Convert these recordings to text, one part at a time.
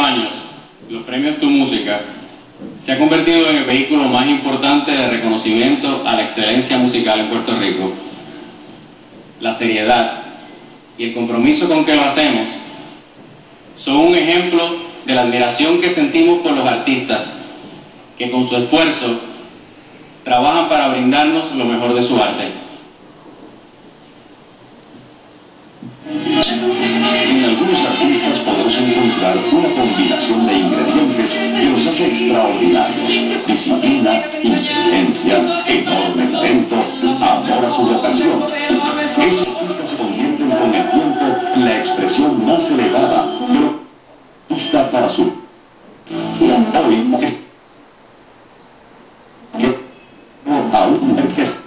años, los premios Tu Música se ha convertido en el vehículo más importante de reconocimiento a la excelencia musical en Puerto Rico. La seriedad y el compromiso con que lo hacemos son un ejemplo de la admiración que sentimos por los artistas que con su esfuerzo trabajan para brindarnos lo mejor de su arte. En algunos artistas encontrar una combinación de ingredientes que los hace extraordinarios. Disciplina, inteligencia, enorme talento, amor a su vocación. Estos artistas se convierten con el tiempo en la expresión más elevada de lo artista para su... Hoy es... que aún es...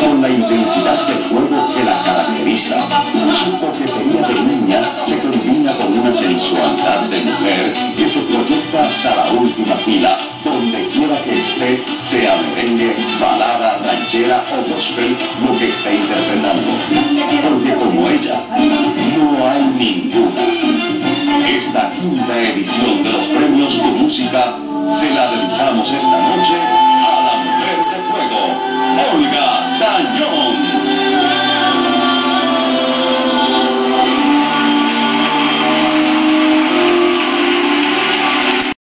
con la intensidad del juego que la Su coquetería de niña se combina con una sensualidad de mujer que se proyecta hasta la última fila, donde quiera que esté, sea merengue, balada, ranchera o gospel, lo que esté interpretando. Porque como ella, no hay ninguna. Esta quinta edición de los premios Tu Música se la dedicamos esta noche